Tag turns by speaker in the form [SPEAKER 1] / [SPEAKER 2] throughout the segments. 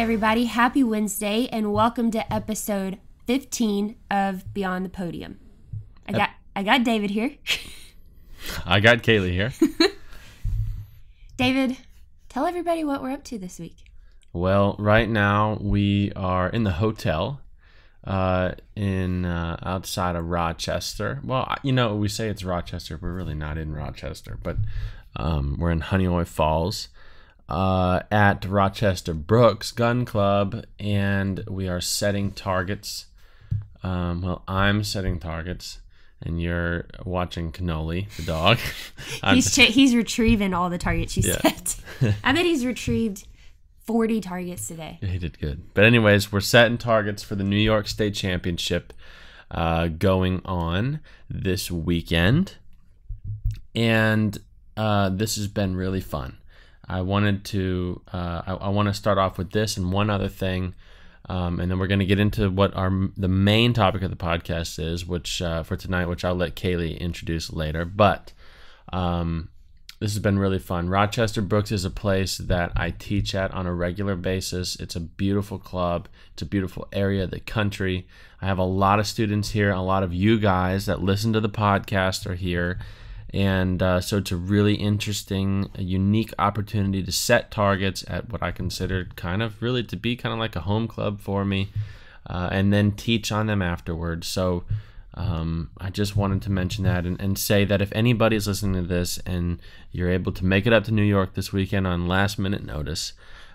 [SPEAKER 1] Everybody. Happy Wednesday, and welcome to episode 15 of Beyond the Podium. I got I got David here.
[SPEAKER 2] I got Kaylee here.
[SPEAKER 1] David, tell everybody what we're up to this week.
[SPEAKER 2] well, right now we are in the hotel uh, in uh, outside of Rochester. Well, you know, we say it's Rochester. We're really not in Rochester, but um, we're in Honeoye Falls uh, at Rochester Brooks Gun Club, and we are setting targets. Um, well, I'm setting targets, and you're watching Cannoli, the dog.
[SPEAKER 1] He's ch- he's retrieving all the targets you
[SPEAKER 2] Yeah.
[SPEAKER 1] set. I bet he's retrieved 40 targets today.
[SPEAKER 2] Yeah, he did good. But anyways, we're setting targets for the New York State Championship uh, going on this weekend, and uh, this has been really fun. I wanted to. Uh, I, I want to start off with this and one other thing, um, and then we're going to get into what our the main topic of the podcast is, which uh, for tonight, which I'll let Kaylee introduce later. But um, this has been really fun. Rochester Brooks is a place that I teach at on a regular basis. It's a beautiful club. It's a beautiful area of the country. I have a lot of students here. A lot of you guys that listen to the podcast are here. And uh, so it's a really interesting, a unique opportunity to set targets at what I considered kind of really to be kind of like a home club for me, uh, and then teach on them afterwards. So um, I just wanted to mention that and, and say that if anybody's listening to this and you're able to make it up to New York this weekend on last minute notice,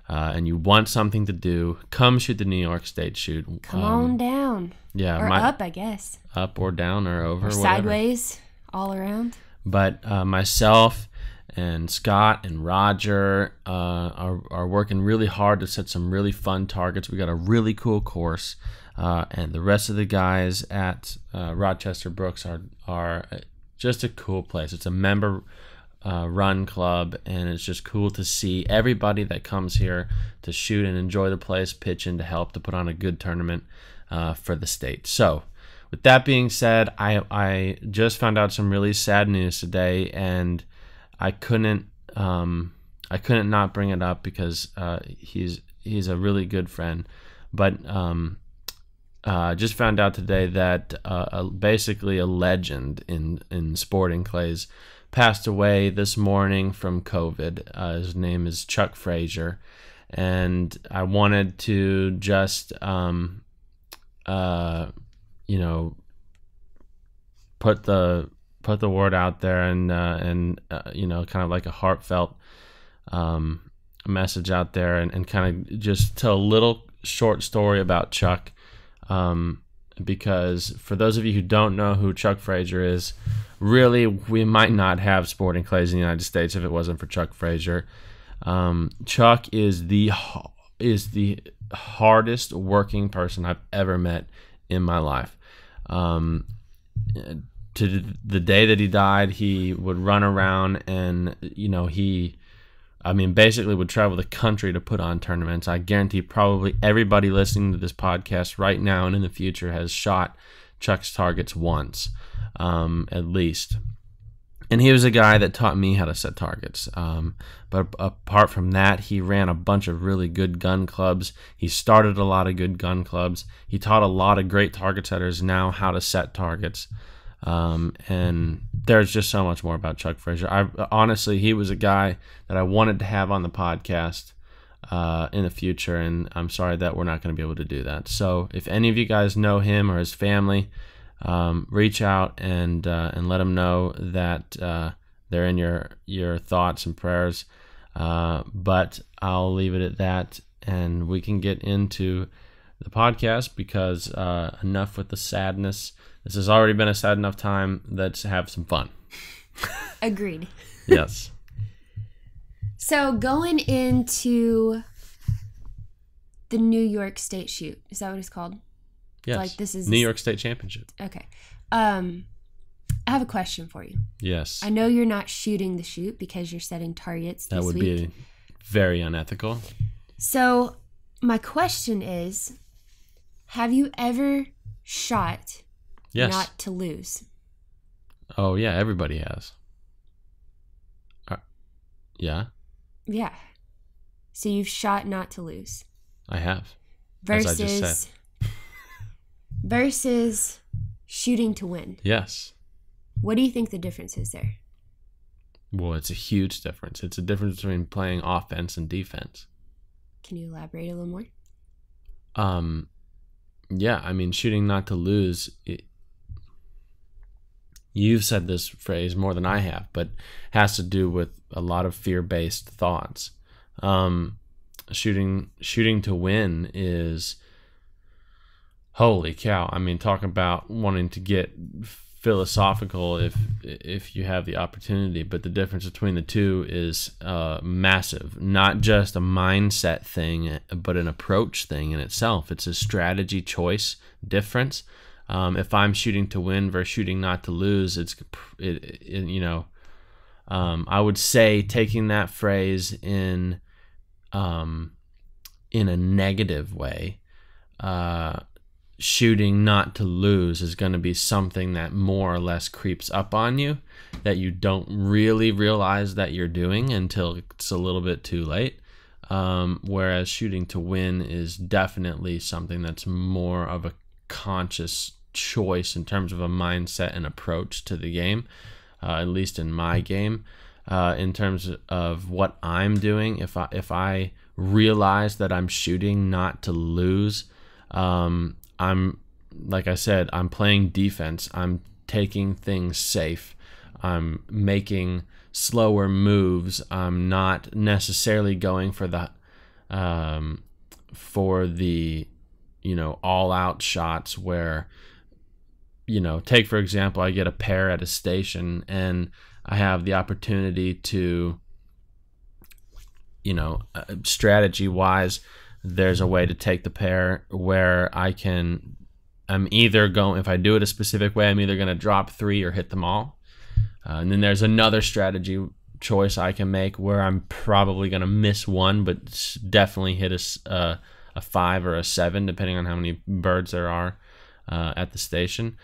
[SPEAKER 2] uh, and you want something to do, come shoot the New York State shoot.
[SPEAKER 1] Come
[SPEAKER 2] Um,
[SPEAKER 1] on down.
[SPEAKER 2] yeah,
[SPEAKER 1] Or
[SPEAKER 2] my-
[SPEAKER 1] up, I guess.
[SPEAKER 2] up or down or over,
[SPEAKER 1] Or sideways, all around.
[SPEAKER 2] But uh, myself and Scott and Roger uh, are, are working really hard to set some really fun targets. We got a really cool course, uh, and the rest of the guys at uh, Rochester Brooks are are just a cool place. It's a member uh, run club, and it's just cool to see everybody that comes here to shoot and enjoy the place, pitch in to help to put on a good tournament uh, for the state. So. With that being said, I I just found out some really sad news today, and I couldn't um, I couldn't not bring it up because uh, he's he's a really good friend, but um, uh, just found out today that uh, a, basically a legend in in sporting clays passed away this morning from COVID. Uh, his name is Chuck Frazier, and I wanted to just um, uh, you know put the put the word out there and uh, and uh, you know kind of like a heartfelt um, message out there and, and kind of just tell a little short story about Chuck. Um, because for those of you who don't know who Chuck Frazier is really we might not have sporting clays in the United States if it wasn't for Chuck Frazier. Um, Chuck is the is the hardest working person I've ever met in my life um, to the day that he died, he would run around and you know he, I mean, basically would travel the country to put on tournaments. I guarantee probably everybody listening to this podcast right now and in the future has shot Chuck's targets once, um, at least. And he was a guy that taught me how to set targets. Um, but apart from that, he ran a bunch of really good gun clubs. He started a lot of good gun clubs. He taught a lot of great target setters now how to set targets. Um, and there's just so much more about Chuck Frazier. I honestly, he was a guy that I wanted to have on the podcast uh, in the future, and I'm sorry that we're not going to be able to do that. So, if any of you guys know him or his family, um, reach out and uh, and let them know that uh, they're in your your thoughts and prayers. Uh, but I'll leave it at that, and we can get into the podcast because uh, enough with the sadness. This has already been a sad enough time. Let's have some fun.
[SPEAKER 1] Agreed.
[SPEAKER 2] Yes.
[SPEAKER 1] So going into the New York State shoot, is that what it's called?
[SPEAKER 2] Yes.
[SPEAKER 1] Like, this is-
[SPEAKER 2] New York State Championship.
[SPEAKER 1] Okay. Um, I have a question for you.
[SPEAKER 2] Yes.
[SPEAKER 1] I know you're not shooting the shoot because you're setting targets
[SPEAKER 2] that would
[SPEAKER 1] week.
[SPEAKER 2] be very unethical.
[SPEAKER 1] So, my question is Have you ever shot
[SPEAKER 2] Yes.
[SPEAKER 1] not to lose?
[SPEAKER 2] oh yeah, everybody has. Uh, yeah.
[SPEAKER 1] Yeah. So you've shot not to lose
[SPEAKER 2] I have. As I just
[SPEAKER 1] versus versus shooting to win.
[SPEAKER 2] Yes.
[SPEAKER 1] What do you think the difference is there?
[SPEAKER 2] Well, it's a huge difference. It's a difference between playing offense and defense.
[SPEAKER 1] Can you elaborate a little more?
[SPEAKER 2] Um, yeah, I mean, shooting not to lose. It, you've said this phrase more than I have, but has to do with a lot of fear-based thoughts. Um, shooting shooting to win is holy cow. I mean, talk about wanting to get philosophical if if you have the opportunity, but the difference between the two is uh, massive. Not just a mindset thing, but an approach thing in itself. It's a strategy choice difference. Um, if I'm shooting to win versus shooting not to lose, it's it, it, you know. Um, I would say taking that phrase in um, in a negative way, uh, shooting not to lose is going to be something that more or less creeps up on you that you don't really realize that you're doing until it's a little bit too late. Um, whereas shooting to win is definitely something that's more of a conscious choice in terms of a mindset and approach to the game, uh, at least in my game. Uh, in terms of what I'm doing, if I if I realize that I'm shooting not to lose, um, I'm like I said, I'm playing defense. I'm taking things safe. I'm making slower moves. I'm not necessarily going for the um, for the you know all out shots where you know take for example I get a pair at a station and I have the opportunity to you know uh, strategy wise there's a way to take the pair where I can I'm either going if I do it a specific way I'm either going to drop 3 or hit them all. Uh, and then there's another strategy choice I can make where I'm probably going to miss one but definitely hit a a 5 or a 7 depending on how many birds there are uh, at the station.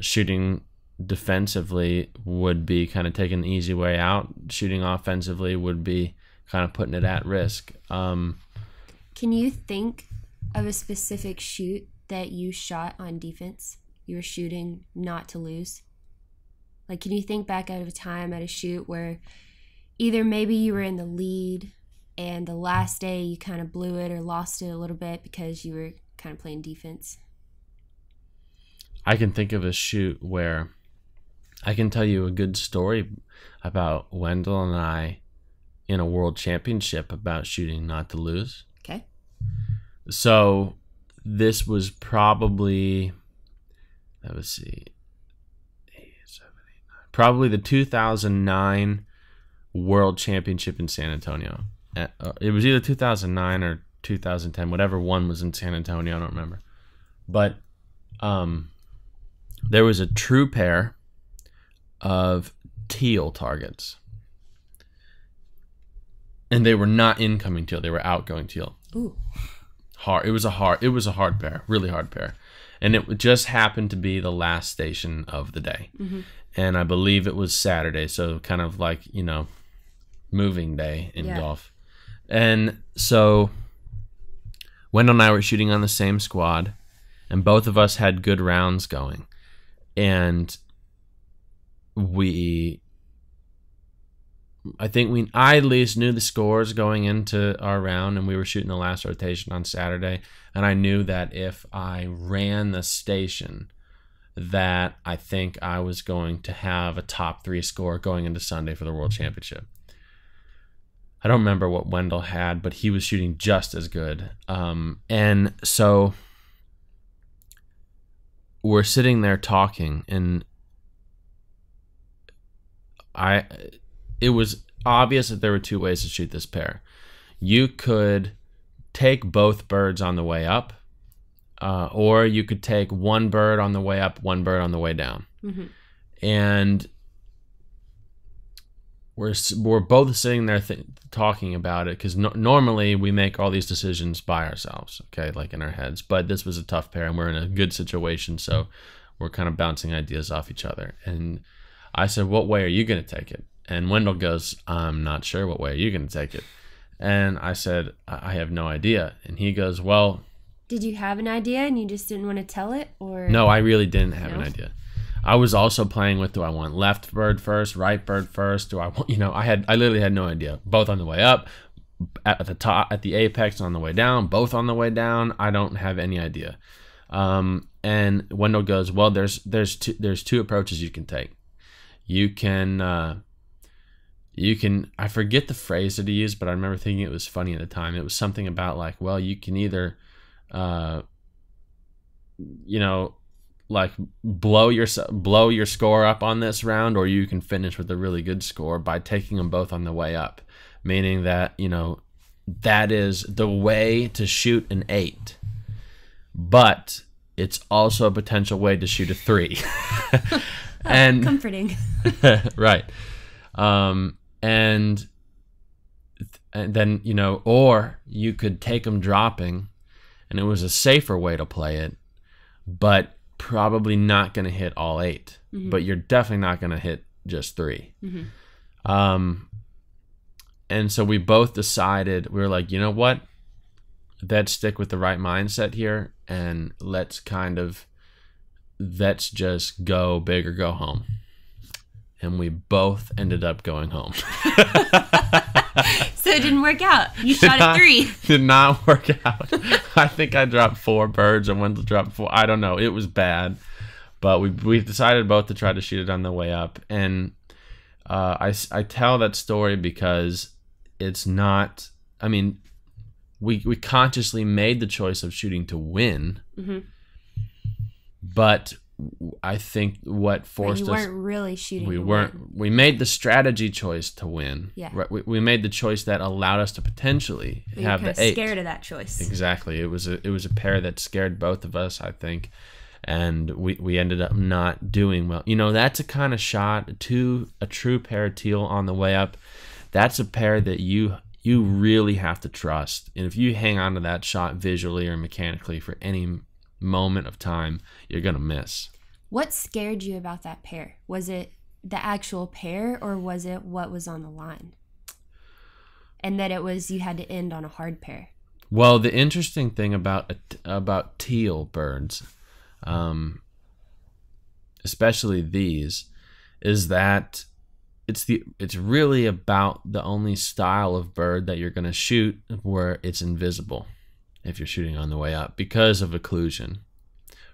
[SPEAKER 2] Shooting defensively would be kind of taking the easy way out. Shooting offensively would be kind of putting it at risk. Um,
[SPEAKER 1] Can you think of a specific shoot that you shot on defense? You were shooting not to lose. Like, can you think back at a time at a shoot where either maybe you were in the lead and the last day you kind of blew it or lost it a little bit because you were kind of playing defense?
[SPEAKER 2] I can think of a shoot where I can tell you a good story about Wendell and I in a world championship about shooting not to lose. So this was probably let me see eight, seven, eight, nine, probably the 2009 world championship in San Antonio. Uh, It was either 2009 or 2010, whatever one was in San Antonio, I don't remember. But um there was a true pair of teal targets. And they were not incoming teal, they were outgoing teal.
[SPEAKER 1] Ooh.
[SPEAKER 2] Hard. It was a hard it was a hard pair, really hard pair. And it just happened to be the last station of the day. Mm-hmm. And I believe it was Saturday, so kind of like, you know, moving day in
[SPEAKER 1] Yeah.
[SPEAKER 2] golf. And so Wendell and I were shooting on the same squad, and both of us had good rounds going. And we I think we I at least knew the scores going into our round and we were shooting the last rotation on Saturday and I knew that if I ran the station that I think I was going to have a top 3 score going into Sunday for the World Championship. I don't remember what Wendell had, but he was shooting just as good. Um, and so we're sitting there talking, and I, it was obvious that there were two ways to shoot this pair. You could take both birds on the way up, uh, or you could take one bird on the way up, one bird on the way down,
[SPEAKER 1] Mhm.
[SPEAKER 2] and we're we're both sitting there th- talking about it because no- normally we make all these decisions by ourselves, okay, like in our heads. But this was a tough pair, and we're in a good situation, so we're kind of bouncing ideas off each other. And I said, "What way are you going to take it?" And Wendell goes, "I'm not sure. What way are you going to take it?" And I said, I I have no idea. And he goes, Well,
[SPEAKER 1] Did you have an idea and you just didn't want to tell it, or
[SPEAKER 2] no, I really didn't have an idea. I was also playing with do I want left bird first, right bird first? Do I want, you know, I had, I literally had no idea. Both on the way up, at the top, at the apex, on the way down, both on the way down. I don't have any idea. Um, and Wendell goes, well, there's, there's two, there's two approaches you can take. You can, uh, you can, I forget the phrase that he used, but I remember thinking it was funny at the time. It was something about like, well, you can either, uh, you know, like blow your blow your score up on this round, or you can finish with a really good score by taking them both on the way up. Meaning that you know that is the way to shoot an eight, but it's also a potential way to shoot a three. and
[SPEAKER 1] comforting?
[SPEAKER 2] right. Um, and, and then, you know, or you could take them dropping, and it was a safer way to play it, but probably not going to hit all 8 But you're definitely not going to hit just 3
[SPEAKER 1] Mhm.
[SPEAKER 2] Um, and so we both decided we were like, you know what? Let's stick with the right mindset here, and let's kind of let's just go big or go home. And we both ended up going home.
[SPEAKER 1] so it didn't work out. You shot
[SPEAKER 2] not-
[SPEAKER 1] at three.
[SPEAKER 2] Did not work out. I think I dropped four birds and Wendell dropped four. I don't know. It was bad. But we, we decided both to try to shoot it on the way up. And uh, I, I tell that story because it's not, I mean, we, we consciously made the choice of shooting to win.
[SPEAKER 1] Mhm.
[SPEAKER 2] But I think what forced us
[SPEAKER 1] weren't really shooting.
[SPEAKER 2] we weren't
[SPEAKER 1] win.
[SPEAKER 2] we made the strategy choice to win
[SPEAKER 1] Yeah.
[SPEAKER 2] right we, we made the choice that allowed us to potentially
[SPEAKER 1] you're
[SPEAKER 2] have the eight
[SPEAKER 1] scared of that choice.
[SPEAKER 2] exactly it was a it was a pair that scared both of us i think and we we ended up not doing well you know that's a kind of shot to a true pair of teal on the way up that's a pair that you you really have to trust and if you hang on to that shot visually or mechanically for any moment of time you're gonna miss
[SPEAKER 1] What scared you about that pair? Was it the actual pair or was it what was on the line? And that it was you had to end on a hard pair.
[SPEAKER 2] Well, the interesting thing about about teal birds, um, especially these, is that it's the it's really about the only style of bird that you're going to shoot where it's invisible if you're shooting on the way up because of occlusion,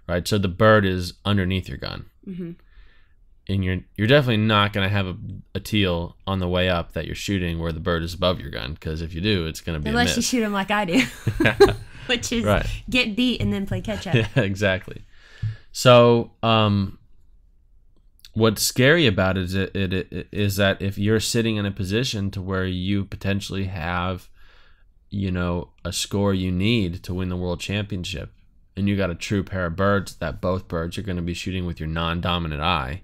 [SPEAKER 2] right? So the bird is underneath your gun,
[SPEAKER 1] hmm
[SPEAKER 2] and you're you're definitely not going to have a, a teal on the way up that you're shooting where the bird is above your gun because if you do, it's going to be a
[SPEAKER 1] Unless you shoot them like I do, which is
[SPEAKER 2] Right.
[SPEAKER 1] get beat and then play catch up.
[SPEAKER 2] yeah, exactly. So, um, what's scary about it is, it, it, it is that if you're sitting in a position to where you potentially have, you know, a score you need to win the world championship, and you got a true pair of birds that both birds are going to be shooting with your non-dominant eye,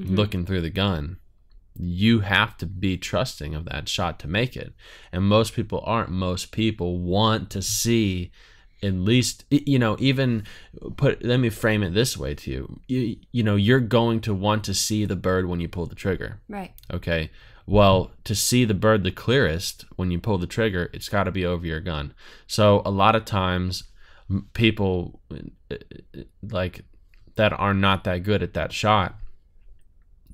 [SPEAKER 1] Mhm.
[SPEAKER 2] looking through the gun. You have to be trusting of that shot to make it. And most people aren't. Most people want to see at least you know even put let me frame it this way to you. you you know you're going to want to see the bird when you pull the trigger
[SPEAKER 1] Right.
[SPEAKER 2] okay well to see the bird the clearest when you pull the trigger it's got to be over your gun. So a lot of times people uh, uh, like that are not that good at that shot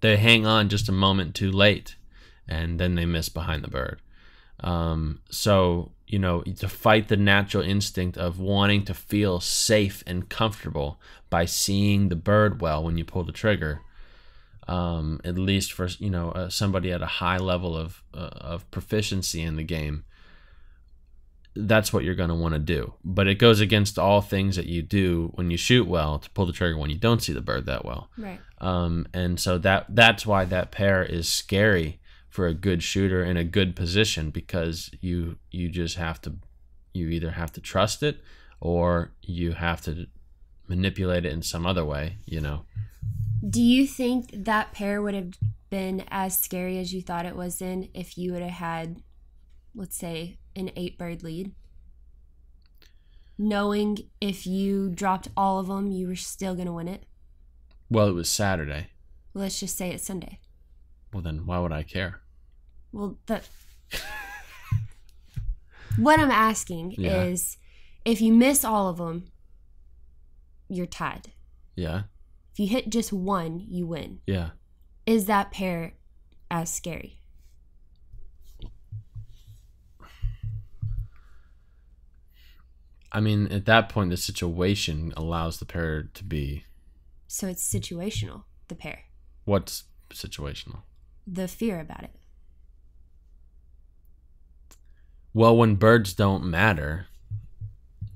[SPEAKER 2] they hang on just a moment too late and then they miss behind the bird. Um, so you know to fight the natural instinct of wanting to feel safe and comfortable by seeing the bird well when you pull the trigger um, at least for you know uh, somebody at a high level of uh, of proficiency in the game that's what you're going to want to do. But it goes against all things that you do when you shoot well to pull the trigger when you don't see the bird that well.
[SPEAKER 1] Right.
[SPEAKER 2] um, and so that that's why that pair is scary for a good shooter in a good position because you you just have to you either have to trust it or you have to manipulate it in some other way you know
[SPEAKER 1] Do you think that pair would have been as scary as you thought it was in if you would have had, let's say, an eight bird lead? Knowing if you dropped all of them, you were still going to win it?
[SPEAKER 2] well it was saturday
[SPEAKER 1] Well, let's just say it's Sunday.
[SPEAKER 2] well then why would i care
[SPEAKER 1] Well, that What I'm asking
[SPEAKER 2] Yeah.
[SPEAKER 1] is if you miss all of them, you're tied.
[SPEAKER 2] Yeah.
[SPEAKER 1] If you hit just one, you win.
[SPEAKER 2] Yeah.
[SPEAKER 1] Is that pair as scary?
[SPEAKER 2] I mean, at that point, the situation allows the pair to be
[SPEAKER 1] So it's situational, the pair,
[SPEAKER 2] what's situational.
[SPEAKER 1] the fear about it.
[SPEAKER 2] Well, when birds don't matter,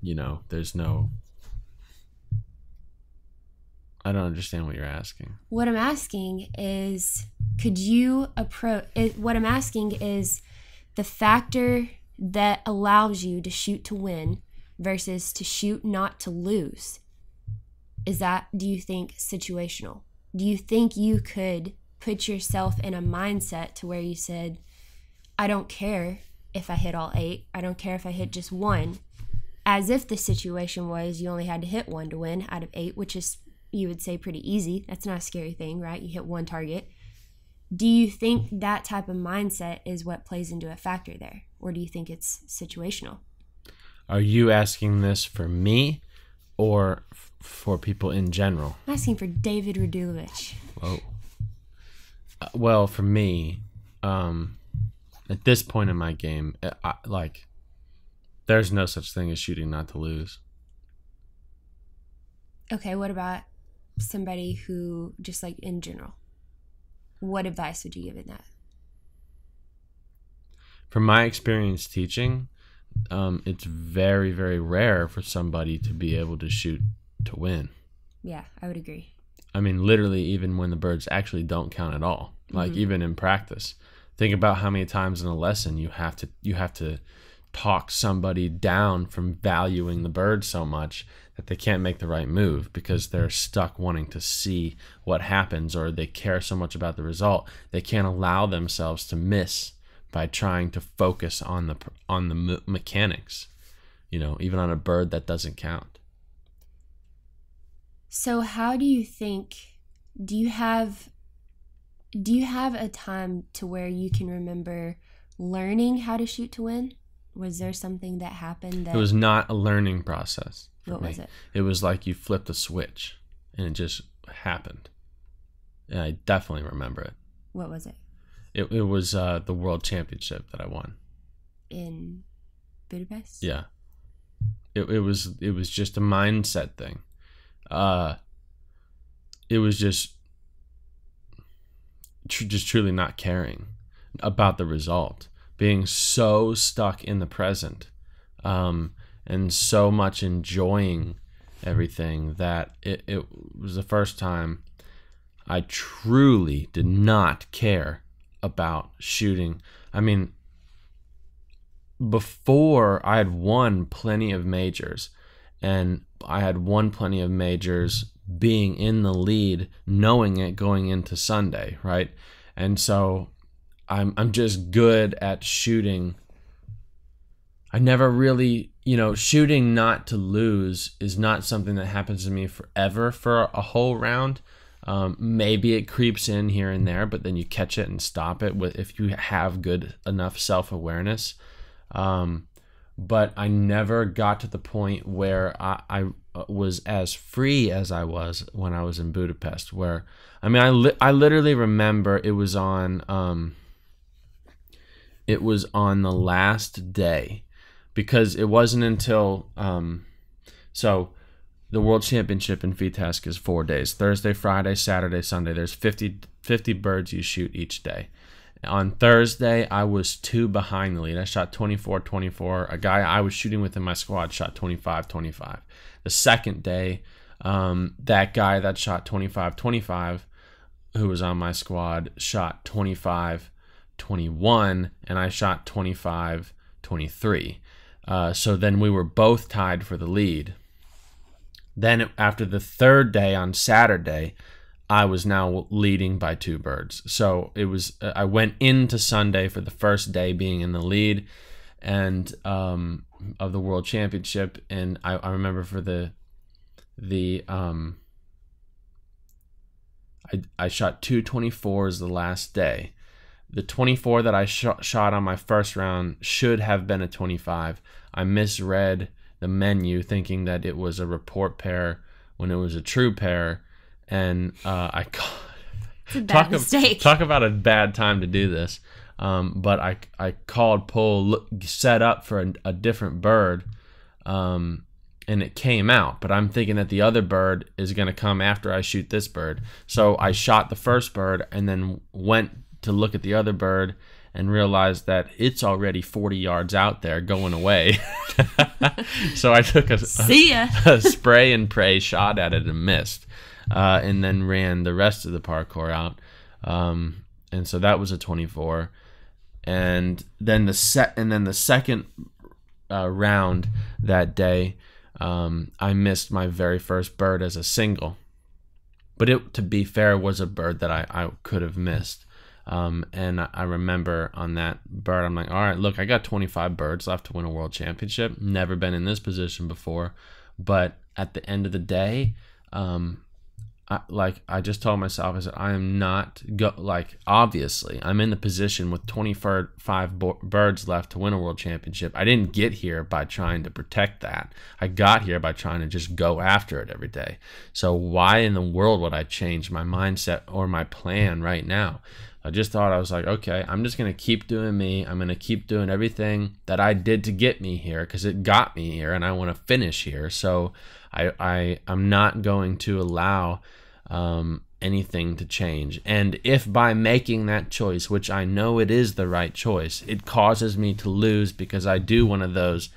[SPEAKER 2] you know, there's no. I don't understand what you're asking.
[SPEAKER 1] What I'm asking is could you approach what I'm asking is the factor that allows you to shoot to win versus to shoot not to lose. Is that do you think situational? Do you think you could put yourself in a mindset to where you said I don't care if I hit all 8. I don't care if I hit just one. As if the situation was you only had to hit one to win out of 8, which is you would say pretty easy. That's not a scary thing, right? You hit one target. Do you think that type of mindset is what plays into a factor there? Or do you think it's situational?
[SPEAKER 2] Are you asking this for me or f- for people in general?
[SPEAKER 1] I'm asking for David Radulovich.
[SPEAKER 2] Whoa. Uh, well, for me, um, at this point in my game, uh, I, like, there's no such thing as shooting not to lose.
[SPEAKER 1] Okay, what about somebody who just like in general? What advice would you give in that?
[SPEAKER 2] From my experience teaching, um, it's very, very rare for somebody to be able to shoot to win.
[SPEAKER 1] Yeah, I would agree.
[SPEAKER 2] I mean, literally, even when the birds actually don't count at all, like
[SPEAKER 1] Mhm.
[SPEAKER 2] even in practice. Think about how many times in a lesson you have to you have to talk somebody down from valuing the bird so much that they can't make the right move because they're stuck wanting to see what happens or they care so much about the result they can't allow themselves to miss by trying to focus on the on the me- mechanics you know even on a bird that doesn't count
[SPEAKER 1] So how do you think do you have do you have a time to where you can remember learning how to shoot to win? Was there something that happened that
[SPEAKER 2] it was not a learning process
[SPEAKER 1] what
[SPEAKER 2] me.
[SPEAKER 1] was it?
[SPEAKER 2] It was like you flipped a switch and it just happened. And I definitely remember it.
[SPEAKER 1] What was it?
[SPEAKER 2] It, it was uh, the world championship that I won.
[SPEAKER 1] In Budapest?
[SPEAKER 2] Yeah. It, it was it was just a mindset thing. Uh it was just tr- just truly not caring about the result, being so stuck in the present, um, and so much enjoying everything that it, it was the first time I truly did not care about shooting. I mean, before I had won plenty of majors, and I had won plenty of majors being in the lead, knowing it going into Sunday, right? And so I'm I'm just good at shooting. I never really, you know, shooting not to lose is not something that happens to me forever for a whole round. Um, maybe it creeps in here and there, but then you catch it and stop it with if you have good enough self awareness. Um, but I never got to the point where I, I uh, was as free as I was when I was in Budapest. Where I mean, I li- I literally remember it was on um, it was on the last day because it wasn't until um, so the world championship in FITASC is four days Thursday, Friday, Saturday, Sunday. There's 50, 50 birds you shoot each day. On Thursday, I was two behind the lead. I shot 24 24. A guy I was shooting with in my squad shot 25 25. The second day, um, that guy that shot 25 25, who was on my squad, shot 25 21, and I shot 25 23. Uh, so then we were both tied for the lead. Then after the third day on Saturday, I was now leading by two birds. So it was I went into Sunday for the first day being in the lead and um, of the world championship, and I, I remember for the the um, I I shot two twenty fours the last day, the 24 that I sh- shot on my first round should have been a 25. I misread the menu thinking that it was a report pair when it was a true pair, and uh, I
[SPEAKER 1] It's a bad
[SPEAKER 2] talk,
[SPEAKER 1] mistake.
[SPEAKER 2] talk about a bad time to do this. Um, but I I called pull look, set up for a, a different bird, um, and it came out. But I'm thinking that the other bird is going to come after I shoot this bird. So I shot the first bird and then went to look at the other bird and realize that it's already 40 yards out there going away. so I took a,
[SPEAKER 1] ya.
[SPEAKER 2] a spray and pray shot at it and missed, uh, and then ran the rest of the parcours out. Um, and so that was a 24. And then the set, and then the second uh, round that day, um, I missed my very first bird as a single. But it, to be fair, was a bird that I, I could have missed. Um, and I- remember on that bird, I'm like, all right, look, I got 25 birds left to win a world championship. Never been in this position before. But at the end of the day, um, I, like I just told myself, I said, I am not go like obviously I'm in the position with 25 bo- birds left to win a world championship. I didn't get here by trying to protect that. I got here by trying to just go after it every day. So why in the world would I change my mindset or my plan right now? I just thought I was like, okay, I'm just gonna keep doing me. I'm gonna keep doing everything that I did to get me here because it got me here, and I want to finish here. So I I I'm not going to allow um, anything to change. And if by making that choice, which I know it is the right choice, it causes me to lose because I do one of those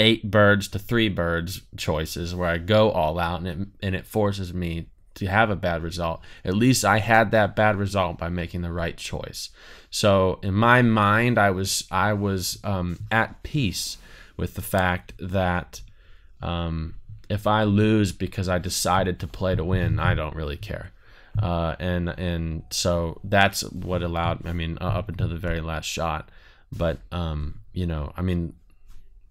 [SPEAKER 2] eight birds to three birds choices where I go all out and it, and it forces me to have a bad result. At least I had that bad result by making the right choice. So in my mind, I was I was um, at peace with the fact that um, if I lose because I decided to play to win, I don't really care. Uh, and and so that's what allowed. I mean, uh, up until the very last shot, but um, you know, I mean,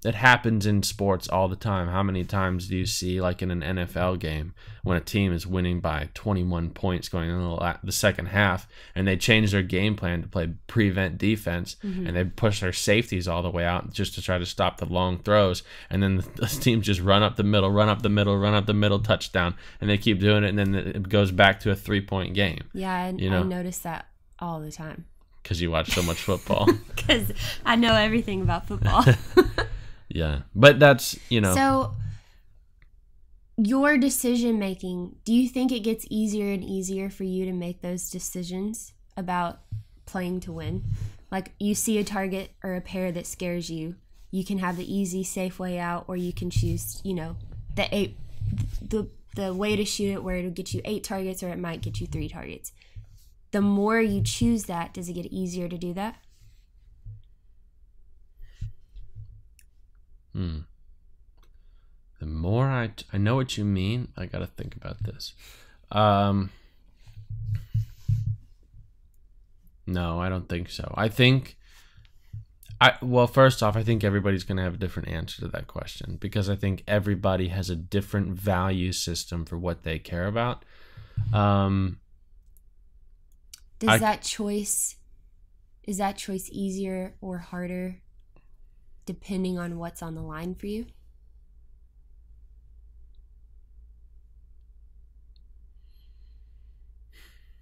[SPEAKER 2] it happens in sports all the time. How many times do you see, like in an NFL game, when a team is winning by 21 points going into the, la- the second half, and they change their game plan to play prevent defense, mm-hmm. and they push their safeties all the way out just to try to stop the long throws, and then the, the teams just run up the middle, run up the middle, run up the middle, touchdown, and they keep doing it, and then it goes back to a three point game
[SPEAKER 1] Yeah, I,
[SPEAKER 2] You know.
[SPEAKER 1] I notice that all the time
[SPEAKER 2] because you watch so much football.
[SPEAKER 1] because I know everything about football.
[SPEAKER 2] yeah, but that's you know.
[SPEAKER 1] So, your decision making, do you think it gets easier and easier for you to make those decisions about playing to win? Like, you see a target or a pair that scares you, you can have the easy, safe way out, or you can choose, you know, the eight, the the way to shoot it where it'll get you eight targets or it might get you three targets. The more you choose that, does it get easier to do that?
[SPEAKER 2] Hmm. The more I I know what you mean. I got to think about this. Um No, I don't think so. I think I well, first off, I think everybody's going to have a different answer to that question because I think everybody has a different value system for what they care about. Um
[SPEAKER 1] Does
[SPEAKER 2] I-
[SPEAKER 1] that choice is that choice easier or harder depending on what's on the line for you?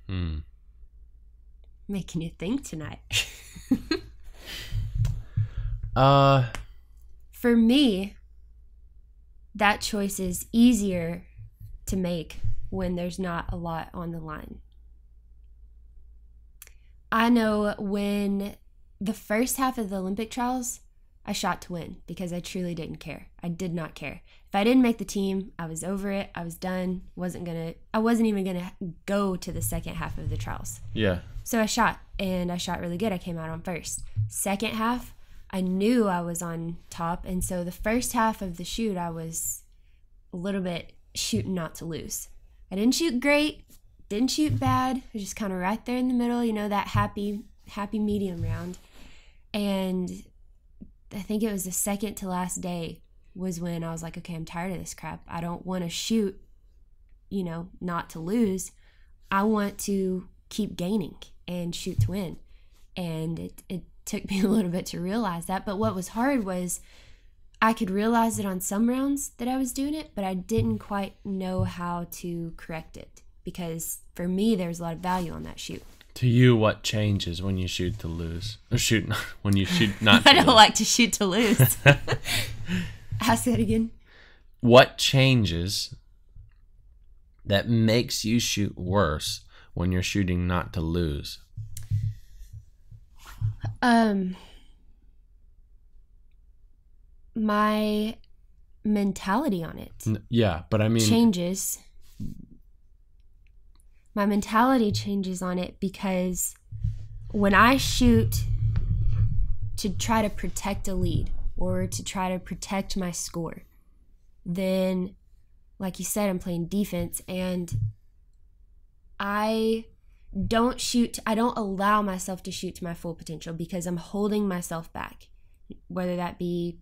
[SPEAKER 2] hmm.
[SPEAKER 1] Making you think tonight.
[SPEAKER 2] Uh
[SPEAKER 1] for me, that choice is easier to make when there's not a lot on the line. I know when the first half of the Olympic trials, I shot to win because I truly didn't care. I did not care. If I didn't make the team, I was over it. I was done. wasn't going to I wasn't even going to go to the second half of the trials.
[SPEAKER 2] yeah.
[SPEAKER 1] So I shot and I shot really good. I came out on first. Second half, I knew I was on top. And so the first half of the shoot, I was a little bit shooting not to lose. I didn't shoot great, didn't shoot bad. I was just kind of right there in the middle, you know, that happy, happy medium round. And I think it was the second to last day was when I was like, okay, I'm tired of this crap. I don't want to shoot, you know, not to lose. I want to keep gaining and shoot to win. And it, it took me a little bit to realize that. But what was hard was I could realize it on some rounds that I was doing it, but I didn't quite know how to correct it because for me, there's a lot of value on that shoot.
[SPEAKER 2] To you, what changes when you shoot to lose? Or shoot when you shoot not to
[SPEAKER 1] I don't
[SPEAKER 2] lose?
[SPEAKER 1] like to shoot to lose. Ask that again.
[SPEAKER 2] what changes that makes you shoot worse when you're shooting not to lose?
[SPEAKER 1] Um, my mentality on it
[SPEAKER 2] Yeah, but I mean,
[SPEAKER 1] changes. My mentality changes on it because when I shoot to try to protect a lead or to try to protect my score, then, like you said, I'm playing defense and I don't shoot, I don't allow myself to shoot to my full potential because I'm holding myself back, whether that be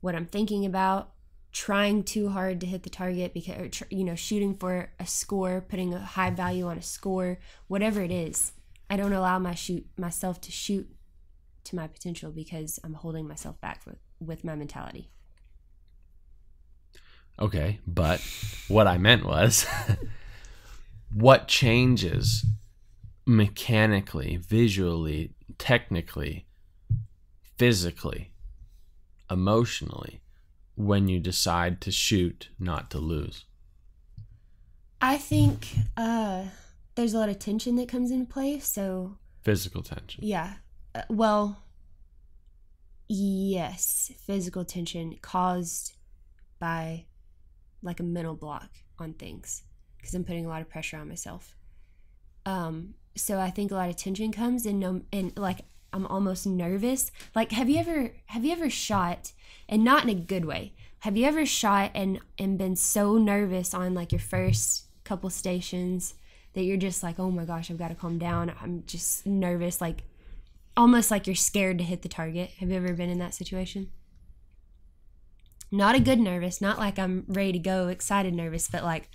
[SPEAKER 1] what I'm thinking about, trying too hard to hit the target because you know shooting for a score putting a high value on a score whatever it is i don't allow my shoot myself to shoot to my potential because i'm holding myself back with, with my mentality.
[SPEAKER 2] Okay, but what I meant was what changes mechanically, visually, technically, physically, emotionally when you decide to shoot not to lose?
[SPEAKER 1] i think uh there's a lot of tension that comes into play so
[SPEAKER 2] Physical tension.
[SPEAKER 1] Yeah. Uh, well, yes, physical tension caused by like a mental block on things because I'm putting a lot of pressure on myself. Um, so I think a lot of tension comes and um, and like I'm almost nervous. Like, have you ever have you ever shot and not in a good way? Have you ever shot and and been so nervous on like your first couple stations that you're just like, oh my gosh, I've got to calm down. I'm just nervous, like almost like you're scared to hit the target. Have you ever been in that situation? Not a good nervous, not like I'm ready to go, excited nervous, but like,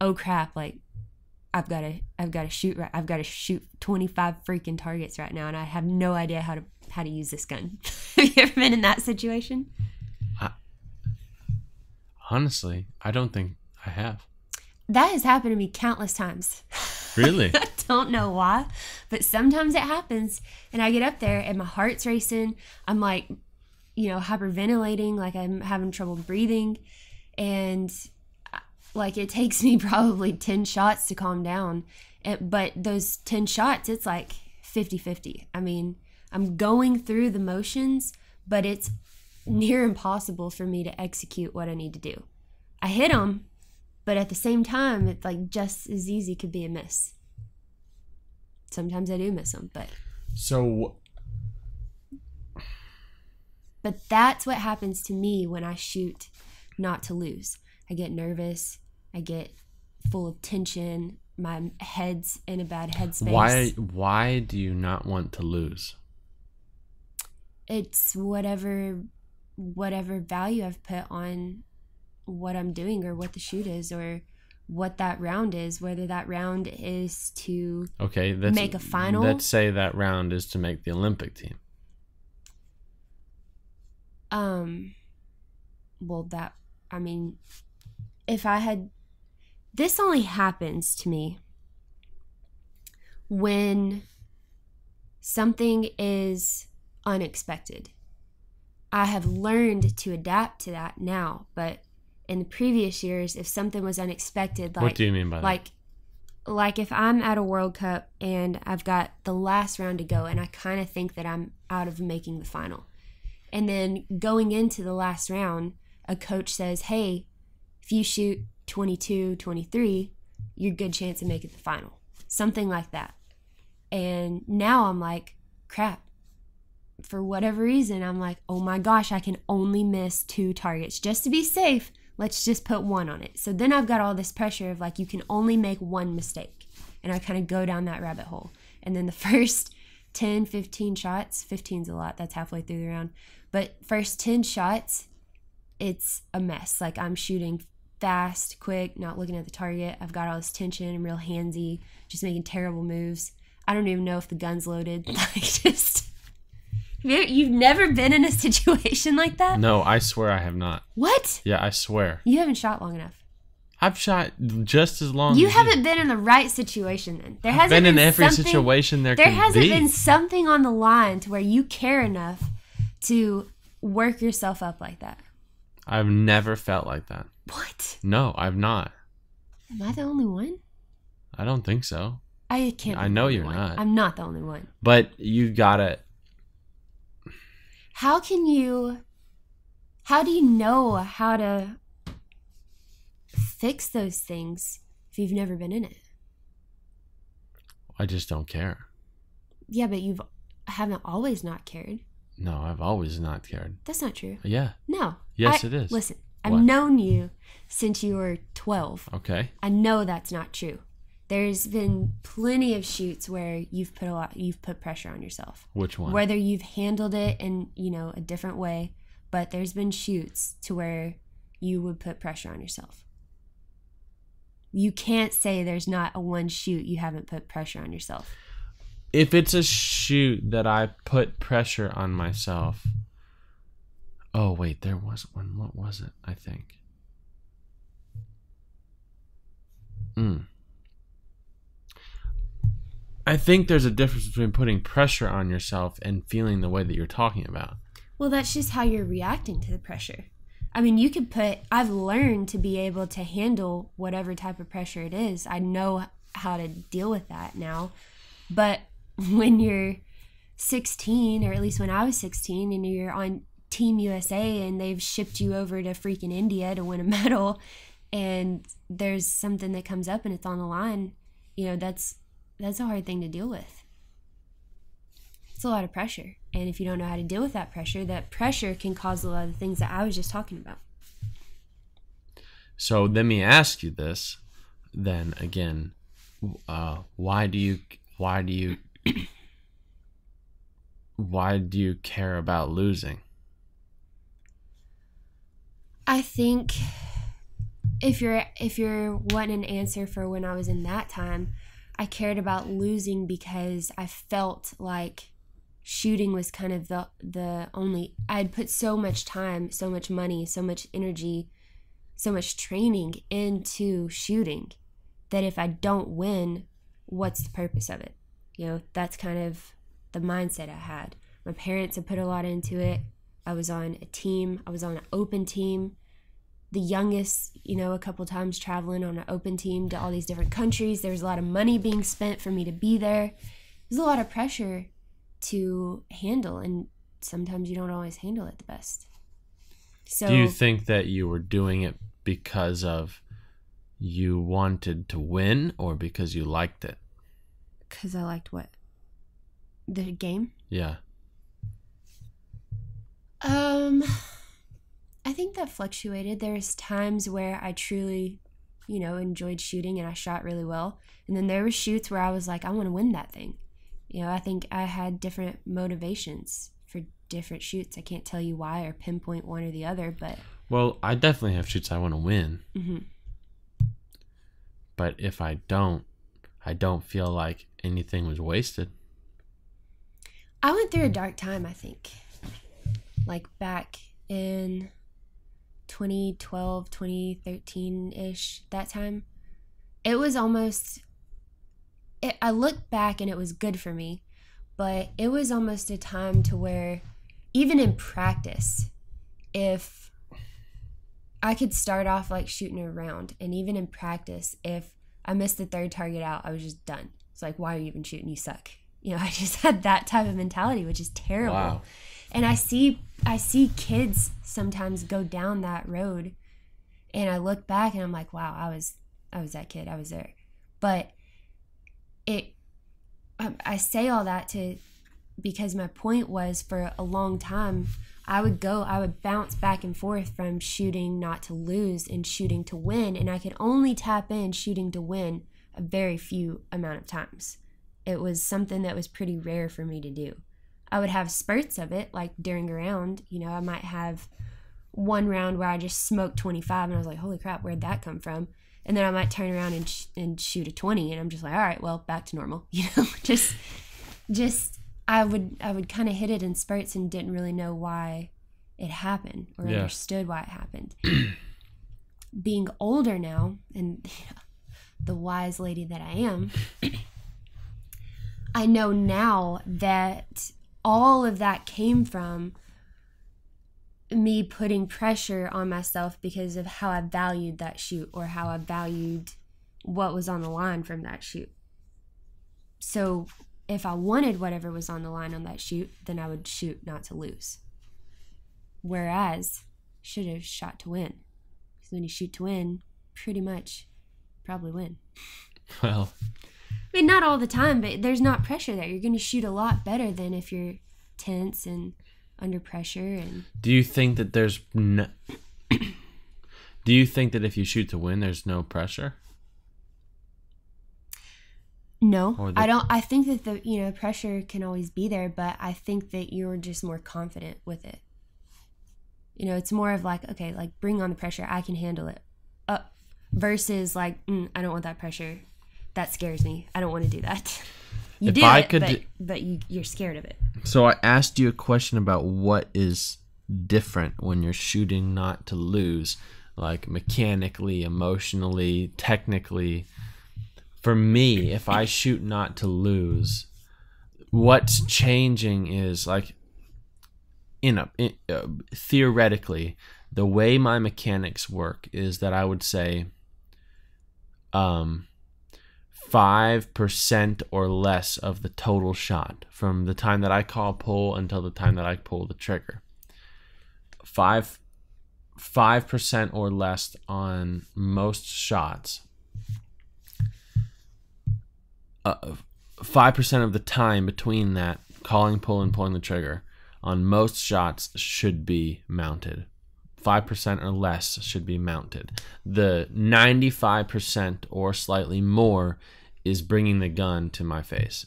[SPEAKER 1] oh crap, like I've got to I've got to shoot right. I've got to shoot 25 freaking targets right now and I have no idea how to how to use this gun. have you ever been in that situation?
[SPEAKER 2] Honestly, I don't think I have.
[SPEAKER 1] That has happened to me countless times.
[SPEAKER 2] Really?
[SPEAKER 1] I don't know why, but sometimes it happens. And I get up there and my heart's racing. I'm like, you know, hyperventilating, like I'm having trouble breathing. And like it takes me probably 10 shots to calm down. It, but those 10 shots, it's like 50 50. I mean, I'm going through the motions, but it's near impossible for me to execute what I need to do. I hit them, but at the same time, it's like just as easy could be a miss. Sometimes I do miss them, but
[SPEAKER 2] so
[SPEAKER 1] but that's what happens to me when I shoot not to lose. I get nervous. I get full of tension. My head's in a bad headspace.
[SPEAKER 2] why why do you not want to lose?
[SPEAKER 1] It's whatever whatever value I've put on what I'm doing or what the shoot is or what that round is, whether that round is to
[SPEAKER 2] Okay,
[SPEAKER 1] Make a final?
[SPEAKER 2] Let's say that round is to make the Olympic team.
[SPEAKER 1] um well that I mean if I had this only happens to me when something is unexpected. I have learned to adapt to that now, but in the previous years if something was unexpected like
[SPEAKER 2] what do you mean by that?
[SPEAKER 1] like like if I'm at a World Cup and I've got the last round to go and I kind of think that I'm out of making the final. And then going into the last round, a coach says, "Hey, if you shoot 22, 23, you're good chance of making the final." Something like that. And now I'm like, "Crap." For whatever reason, I'm like, "Oh my gosh, I can only miss two targets just to be safe." let's just put one on it. So then I've got all this pressure of like, you can only make one mistake. And I kind of go down that rabbit hole. And then the first 10, 15 shots, 15's a lot, that's halfway through the round. But first 10 shots, it's a mess. Like I'm shooting fast, quick, not looking at the target. I've got all this tension. I'm real handsy, just making terrible moves. I don't even know if the gun's loaded. Like just you- you've never been in a situation like that?
[SPEAKER 2] No, I swear I have not.
[SPEAKER 1] What?
[SPEAKER 2] Yeah, I swear.
[SPEAKER 1] You haven't shot long enough.
[SPEAKER 2] I've shot just as long.
[SPEAKER 1] You
[SPEAKER 2] as
[SPEAKER 1] haven't been in the right situation then. There
[SPEAKER 2] I've
[SPEAKER 1] hasn't
[SPEAKER 2] been in
[SPEAKER 1] been
[SPEAKER 2] every situation there,
[SPEAKER 1] could
[SPEAKER 2] be.
[SPEAKER 1] There hasn't
[SPEAKER 2] be.
[SPEAKER 1] been something on the line to where you care enough to work yourself up like that.
[SPEAKER 2] I've never felt like that.
[SPEAKER 1] What?
[SPEAKER 2] No, I've not.
[SPEAKER 1] Am I the only one?
[SPEAKER 2] I don't think so.
[SPEAKER 1] I can't.
[SPEAKER 2] I know you're
[SPEAKER 1] one.
[SPEAKER 2] not.
[SPEAKER 1] I'm not the only one.
[SPEAKER 2] But you gotta.
[SPEAKER 1] How can you? How do you know how to fix those things if you've never been in it?
[SPEAKER 2] I just don't care.
[SPEAKER 1] Yeah, but you've haven't always not cared.
[SPEAKER 2] No, I've always not cared.
[SPEAKER 1] That's not true.
[SPEAKER 2] Yeah.
[SPEAKER 1] No.
[SPEAKER 2] Yes,
[SPEAKER 1] I-
[SPEAKER 2] it is.
[SPEAKER 1] Listen, I've
[SPEAKER 2] What?
[SPEAKER 1] known you since you were 12.
[SPEAKER 2] Okay.
[SPEAKER 1] I know that's not true. There's been plenty of shoots where you've put a lot you've put pressure on yourself.
[SPEAKER 2] Which one?
[SPEAKER 1] Whether you've handled it in, you know, a different way, but there's been shoots to where you would put pressure on yourself. You can't say there's not a one shoot you haven't put pressure on yourself.
[SPEAKER 2] if it's a shoot that I put pressure on myself. Oh wait, there was one. What was it? I think. Hmm. I think there's a difference between putting pressure on yourself and feeling the way that you're talking about.
[SPEAKER 1] Well, that's just how you're reacting to the pressure. I mean, you could put, I've learned to be able to handle whatever type of pressure it is. I know how to deal with that now. But when you're 16, or at least when I was 16, and you're on Team USA and they've shipped you over to freaking India to win a medal, and there's something that comes up and it's on the line, you know, that's that's a hard thing to deal with it's a lot of pressure. And if you don't know how to deal with that pressure, that pressure can cause a lot of the things that I was just talking about.
[SPEAKER 2] So let me ask you this, then again, uh, why do you why do you why do you care about losing?
[SPEAKER 1] I think if you're if you're wanting an answer for when I was in that time, I cared about losing because I felt like shooting was kind of the the only I'd put so much time, so much money, so much energy, so much training into shooting that if I don't win, what's the purpose of it? You know, that's kind of the mindset I had. My parents had put a lot into it. I was on a team, I was on an open team. The youngest, you know, a couple times traveling on an open team to all these different countries. There was a lot of money being spent for me to be there. There's a lot of pressure to handle, and sometimes you don't always handle it the best. So,
[SPEAKER 2] Do you think that you were doing it because of you wanted to win or because you liked it?
[SPEAKER 1] because I liked what? The game?
[SPEAKER 2] Yeah.
[SPEAKER 1] Um, I think that fluctuated. There's times where I truly, you know, enjoyed shooting and I shot really well, and then there were shoots where I was like, I want to win that thing. You know, I think I had different motivations for different shoots. I can't tell you why or pinpoint one or the other, but
[SPEAKER 2] Well, I definitely have shoots I want to win,
[SPEAKER 1] mhm.
[SPEAKER 2] but if I don't, I don't feel like anything was wasted.
[SPEAKER 1] I went through a dark time, I think. Like back in 2012, 2013 ish, that time. It was almost, it, I look back and it was good for me, but it was almost a time to where, even in practice, if I could start off like shooting a round, and even in practice, if I missed the third target out, I was just done. It's like, why are you even shooting? You suck. You know, I just had that type of mentality, which is terrible.
[SPEAKER 2] Wow.
[SPEAKER 1] And I see I see kids sometimes go down that road and I look back and I'm like, wow, I was I was that kid. I was there. But it I, I say all that to because my point was for a long time I would go I would bounce back and forth from shooting not to lose and shooting to win and I could only tap in shooting to win a very few amount of times. It was something that was pretty rare for me to do. I would have spurts of it, like during a round. You know, I might have one round where I just smoked 25 and I was like, holy crap, where'd that come from? And then I might turn around and, sh- and shoot a 20 and I'm just like, all right, well, back to normal. You know, just, just, I would, I would kind of hit it in spurts and didn't really know why it happened or
[SPEAKER 2] Yeah.
[SPEAKER 1] understood why it happened. Being older now and the wise lady that I am, I know now that all of that came from me putting pressure on myself because of how I valued that shoot or how I valued what was on the line from that shoot. So if I wanted whatever was on the line on that shoot, then I would shoot not to lose. Whereas, should have shot to win. Because when you shoot to win, pretty much probably win.
[SPEAKER 2] Well,
[SPEAKER 1] I mean, not all the time, but there's not pressure there. You're going to shoot a lot better than if you're tense and under pressure. And
[SPEAKER 2] do you think that there's no, Do you think that if you shoot to win, there's no pressure?
[SPEAKER 1] no,
[SPEAKER 2] the-
[SPEAKER 1] I don't. I think that the you know pressure can always be there, but I think that you're just more confident with it. You know, it's more of like okay, like bring on the pressure. I can handle it. Uh, versus like mm, I don't want that pressure. That scares me. I don't want to do that. You
[SPEAKER 2] If
[SPEAKER 1] do
[SPEAKER 2] I
[SPEAKER 1] it,
[SPEAKER 2] could
[SPEAKER 1] but, but you you're scared of it.
[SPEAKER 2] So I asked you a question about what is different when you're shooting not to lose, like mechanically, emotionally, technically. For me, if I shoot not to lose, what's changing is like in uh, theoretically, the way my mechanics work is that I would say um 5% or less of the total shot from the time that I call pull until the time that I pull the trigger. 5 5% or less on most shots. Uh, 5% of the time between that calling pull and pulling the trigger on most shots should be mounted. 5% or less should be mounted. The 95% or slightly more is bringing the gun to my face.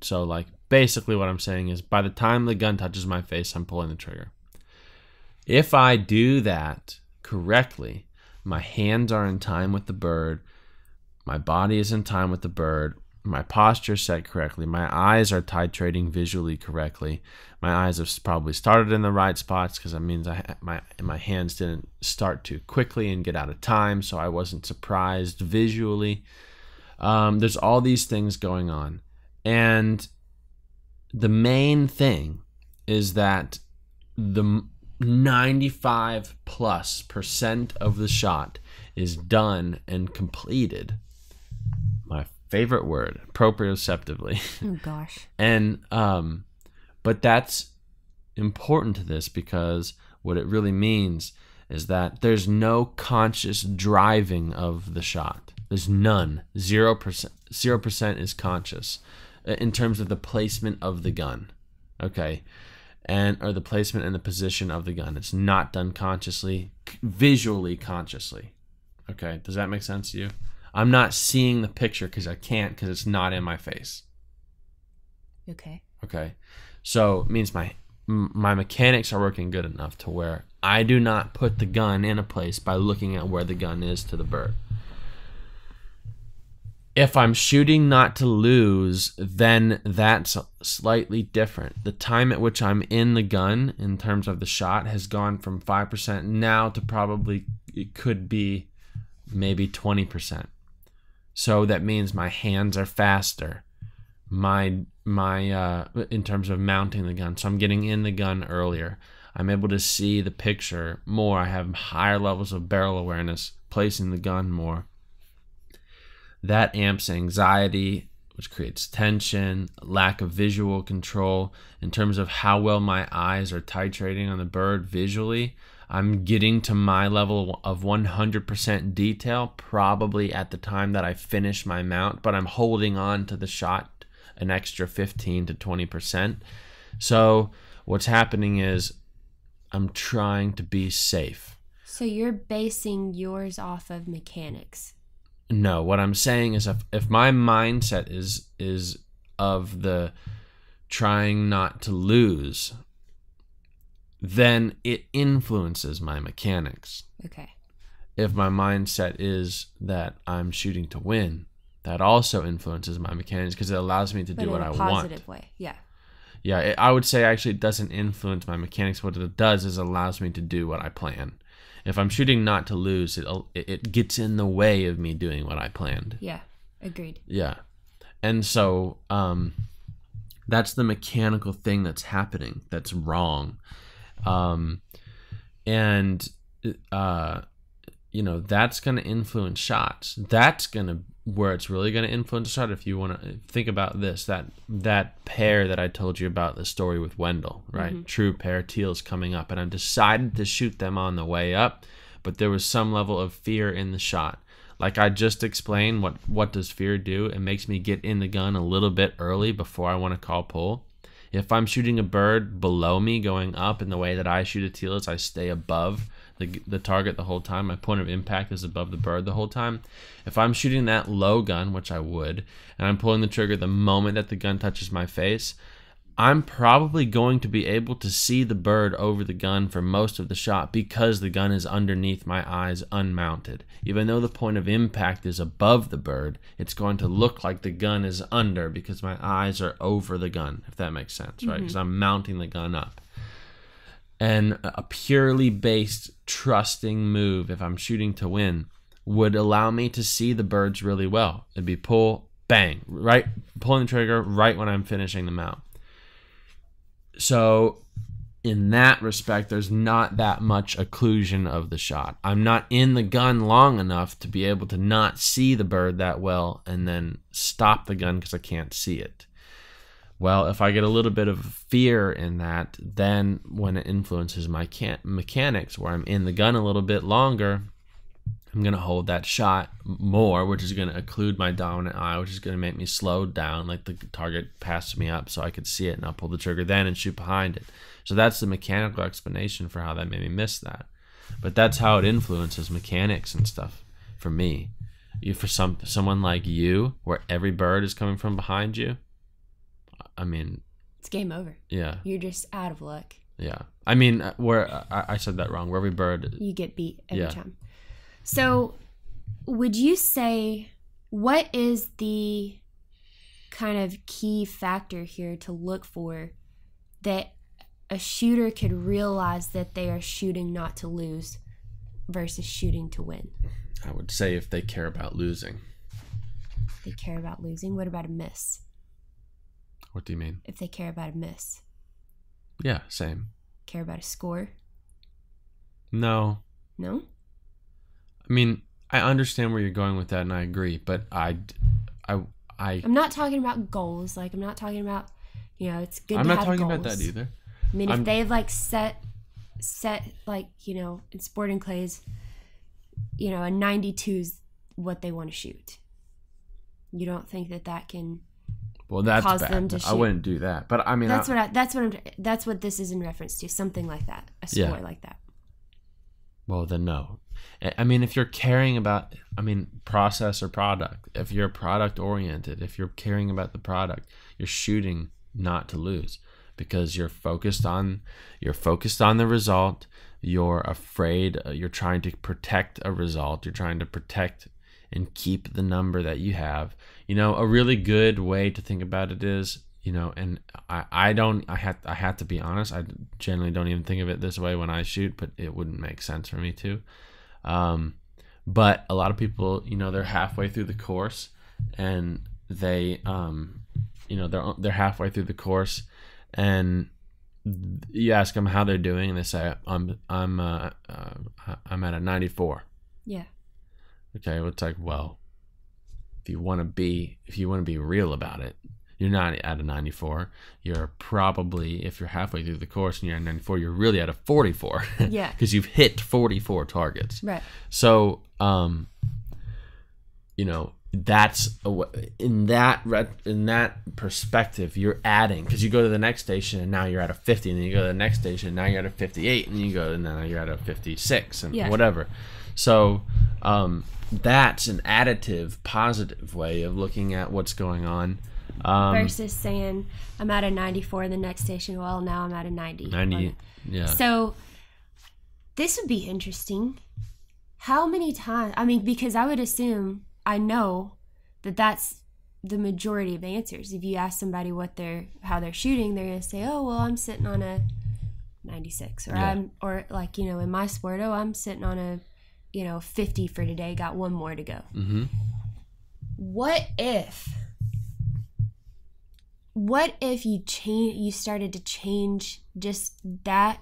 [SPEAKER 2] So, like, basically, what I'm saying is by the time the gun touches my face, I'm pulling the trigger. If I do that correctly, my hands are in time with the bird, my body is in time with the bird, my posture set correctly, my eyes are titrating visually correctly, my eyes have probably started in the right spots because that means I my my hands didn't start too quickly and get out of time, so I wasn't surprised visually. Um, there's all these things going on, and the main thing is that the 95 plus percent of the shot is done and completed. My favorite word, proprioceptively.
[SPEAKER 1] Oh gosh.
[SPEAKER 2] And um but that's important to this because what it really means is that there's no conscious driving of the shot. There's none. 0%. 0% is conscious uh, in terms of the placement of the gun. Okay? And or the placement and the position of the gun. It's not done consciously, visually consciously. Okay? Does that make sense to you? I'm not seeing the picture cuz I can't cuz it's not in my face.
[SPEAKER 1] Okay.
[SPEAKER 2] Okay, so it means my my mechanics are working good enough to where I do not put the gun in a place by looking at where the gun is to the bird. If I'm shooting not to lose, then that's slightly different. The time at which I'm in the gun in terms of the shot has gone from 5% now to probably it could be maybe 20%. So that means my hands are faster. My my uh in terms of mounting the gun. So i'm getting in the gun earlier. I'm able to see the picture more. I have higher levels of barrel awareness placing the gun more that amps anxiety which creates tension lack of visual control in terms of how well my eyes are titrating on the bird visually i'm getting to my level of 100% detail probably at the time that i finish my mount but i'm holding on to the shot an extra 15 to 20%. So what's happening is I'm trying to be safe.
[SPEAKER 1] So you're basing yours off of mechanics.
[SPEAKER 2] No, what I'm saying is if, if my mindset is is of the trying not to lose, then it influences my mechanics.
[SPEAKER 1] Okay.
[SPEAKER 2] If my mindset is that I'm shooting to win, that also influences my mechanics because it allows me to
[SPEAKER 1] But
[SPEAKER 2] do what I want.
[SPEAKER 1] in a positive way. Yeah.
[SPEAKER 2] Yeah, it, I would say actually it doesn't influence my mechanics. What it does is allows me to do what I plan. If I'm shooting not to lose, it it gets in the way of me doing what I planned.
[SPEAKER 1] Yeah. Agreed.
[SPEAKER 2] Yeah. And so um that's the mechanical thing that's happening that's wrong. Um and uh you know, that's going to influence shots. That's going to where it's really going to influence a shot if you want to think about this that that pair that I told you about the story with Wendell, right? Mm-hmm. True pair of teals coming up and I decided to shoot them on the way up, but there was some level of fear in the shot like I just explained, what what does fear do? It makes me get in the gun a little bit early before I want to call pull. If I'm shooting a bird below me going up in the way that I shoot a teal is I stay above the, the target the whole time. My point of impact is above the bird the whole time. If I'm shooting that low gun, which I would, and I'm pulling the trigger the moment that the gun touches my face, I'm probably going to be able to see the bird over the gun for most of the shot because the gun is underneath my eyes unmounted. Even though the point of impact is above the bird, it's going to look like the gun is under because my eyes are over the gun, if that makes sense, right? Mm-hmm. Because I'm mounting the gun up. And a purely based trusting move, if I'm shooting to win, would allow me to see the birds really well. It'd be pull, bang, right, pulling the trigger right when I'm finishing the mount. So, in that respect, there's not that much occlusion of the shot. I'm not in the gun long enough to be able to not see the bird that well and then stop the gun because I can't see it. Well, if I get a little bit of fear in that, then when it influences my mechanics, where I'm in the gun a little bit longer, I'm going to hold that shot more, which is going to occlude my dominant eye, which is going to make me slow down, like the target passed me up so I could see it and I'll pull the trigger then and shoot behind it. So that's the mechanical explanation for how that made me miss that. But that's how it influences mechanics and stuff for me. You for some someone like you, where every bird is coming from behind you. I mean,
[SPEAKER 1] It's game over.
[SPEAKER 2] yeah,
[SPEAKER 1] You're just out of luck.
[SPEAKER 2] yeah. I mean, uh, where I, I said that wrong. Where every bird,
[SPEAKER 1] You get beat every
[SPEAKER 2] Yeah.
[SPEAKER 1] time. So, would you say what is the kind of key factor here to look for that a shooter could realize that they are shooting not to lose versus shooting to win?
[SPEAKER 2] I would say, if they care about losing.
[SPEAKER 1] They care about losing. What about a miss?
[SPEAKER 2] What do you mean?
[SPEAKER 1] If they care about a miss,
[SPEAKER 2] Yeah, same.
[SPEAKER 1] care about a score?
[SPEAKER 2] No,
[SPEAKER 1] No?
[SPEAKER 2] I mean, I understand where you're going with that, and I agree. But I, I, I,
[SPEAKER 1] I'm not talking about goals. Like I'm not talking about, you know, it's good.
[SPEAKER 2] I'm
[SPEAKER 1] to
[SPEAKER 2] not
[SPEAKER 1] have
[SPEAKER 2] talking about that either.
[SPEAKER 1] I mean, if
[SPEAKER 2] I'm-
[SPEAKER 1] they've like set, set like you know, in sporting clays, you know, a 92 is what they want to shoot. You don't think that that can?
[SPEAKER 2] Well, that's
[SPEAKER 1] Cause
[SPEAKER 2] bad.
[SPEAKER 1] them to shoot.
[SPEAKER 2] I wouldn't do that. But I mean,
[SPEAKER 1] That's
[SPEAKER 2] I,
[SPEAKER 1] what I. That's what I'm. That's what this is in reference to. Something like that. A score
[SPEAKER 2] Yeah.
[SPEAKER 1] like that.
[SPEAKER 2] Well, then no. I- mean, if you're caring about, I mean, process or product, if you're product oriented, if you're caring about the product, you're shooting not to lose because you're focused on, you're focused on the result. You're afraid. uh, You're trying to protect a result. You're trying to protect and keep the number that you have. You know, a really good way to think about it is, you know, and I, I don't, I have, I have to be honest. I generally don't even think of it this way when I shoot, but it wouldn't make sense for me to. Um, but a lot of people, you know, they're halfway through the course and they, um, you know, they're they're halfway through the course, and you ask them how they're doing, and they say, "I'm I'm uh, uh, I'm at a 94."
[SPEAKER 1] Yeah.
[SPEAKER 2] Okay, well, it's like, well, you want to be if you want to be real about it, you're not at a 94. You're probably if you're halfway through the course and you're at 94, you're really at a 44.
[SPEAKER 1] Yeah.
[SPEAKER 2] because you've hit 44 targets.
[SPEAKER 1] Right.
[SPEAKER 2] So, um, you know, that's a, in that in that perspective, you're adding because you go to the next station and now you're at a 50, and then you go to the next station and now you're at a 58, and you go and now you're at a 56, and
[SPEAKER 1] Yeah.
[SPEAKER 2] whatever. So, um, that's an additive, positive way of looking at what's going on. Um,
[SPEAKER 1] versus saying I'm at a 94 the next station. Well, now I'm at a 90.
[SPEAKER 2] 90. Yeah.
[SPEAKER 1] So this would be interesting. How many times? I mean, because I would assume I know that that's the majority of answers. If you ask somebody what they're how they're shooting, they're gonna say, "Oh, well, I'm sitting on a 96," or
[SPEAKER 2] Yeah.
[SPEAKER 1] I'm or like you know in my sport, "Oh, I'm sitting on a you know 50 for today. Got one more to go."
[SPEAKER 2] hmm
[SPEAKER 1] What if? What if you change? You started to change just that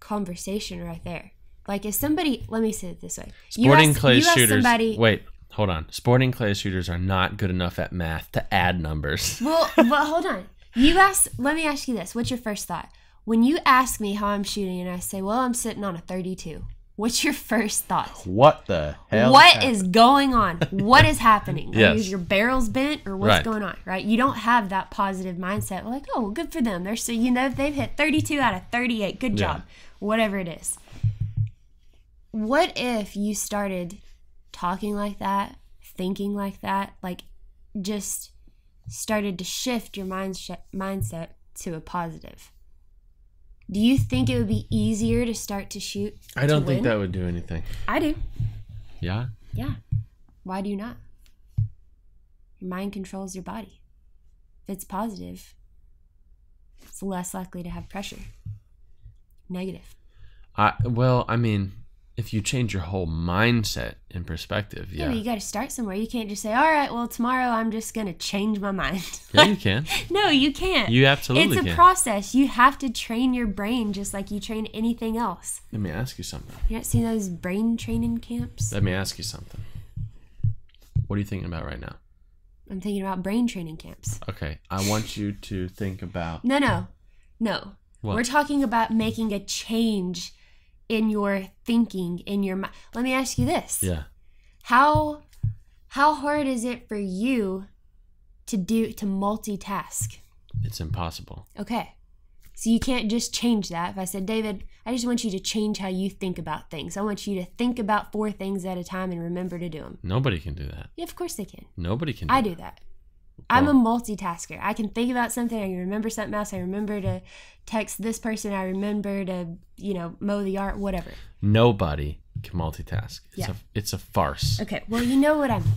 [SPEAKER 1] conversation right there. Like if somebody, let me say it this way: You
[SPEAKER 2] Sporting
[SPEAKER 1] ask-
[SPEAKER 2] clay
[SPEAKER 1] you
[SPEAKER 2] shooters.
[SPEAKER 1] somebody-
[SPEAKER 2] Wait, hold on. Sporting clay shooters are not good enough at math to add numbers.
[SPEAKER 1] Well, but hold on. You ask. Let me ask you this: What's your first thought when you ask me how I'm shooting, and I say, "Well, I'm sitting on a 32." What's your first thought?
[SPEAKER 3] What the hell?
[SPEAKER 1] What is going on? What is happening? Are
[SPEAKER 2] Yes.
[SPEAKER 1] your barrels bent or what's
[SPEAKER 2] Right.
[SPEAKER 1] going on? Right? You don't have that positive mindset. Like, oh, well, good for them. They're so you know they've hit 32 out of 38. Good
[SPEAKER 2] Yeah.
[SPEAKER 1] job. Whatever it is. What if you started talking like that, thinking like that, like just started to shift your mindset mindset to a positive? Do you think it would be easier to start to shoot?
[SPEAKER 2] I don't think
[SPEAKER 1] win?
[SPEAKER 2] that would do anything.
[SPEAKER 1] I do.
[SPEAKER 2] Yeah.
[SPEAKER 1] Yeah. Why do you not? Your mind controls your body. If it's positive, it's less likely to have pressure. Negative.
[SPEAKER 2] I well, I mean, if you change your whole mindset and perspective,
[SPEAKER 1] Yeah,
[SPEAKER 2] yeah.
[SPEAKER 1] you got to start somewhere. You can't just say, all right, well, tomorrow I'm just going to change my mind.
[SPEAKER 2] Yeah, you can.
[SPEAKER 1] no, you can't.
[SPEAKER 2] You absolutely
[SPEAKER 1] it's a
[SPEAKER 2] can.
[SPEAKER 1] process. You have to train your brain just like you train anything else.
[SPEAKER 2] Let me ask you something.
[SPEAKER 1] You don't seen those brain training camps?
[SPEAKER 2] Let me ask you something. What are you thinking about right now?
[SPEAKER 1] I'm thinking about brain training camps.
[SPEAKER 2] Okay, I want you to think about
[SPEAKER 1] No, no, no.
[SPEAKER 2] What?
[SPEAKER 1] We're talking about making a change in your thinking, in your mind. Let me ask you this:
[SPEAKER 2] yeah.
[SPEAKER 1] how how hard is it for you to do to multitask?
[SPEAKER 2] It's impossible.
[SPEAKER 1] Okay, so you can't just change that. If I said, David, I just want you to change how you think about things. I want you to think about four things at a time and remember to do them.
[SPEAKER 2] Nobody can do that.
[SPEAKER 1] Yeah, of course they can.
[SPEAKER 2] Nobody can. Do
[SPEAKER 1] I
[SPEAKER 2] that.
[SPEAKER 1] do that. I'm a multitasker. I can think about something. I can remember something else. I remember to text this person. I remember to, you know, mow the yard, whatever.
[SPEAKER 2] Nobody can multitask. It's
[SPEAKER 1] Yeah.
[SPEAKER 2] a it's a farce.
[SPEAKER 1] Okay, well, you know what I mean.